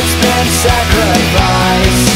It's been sacrificed.